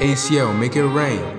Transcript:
ACL, make it rain.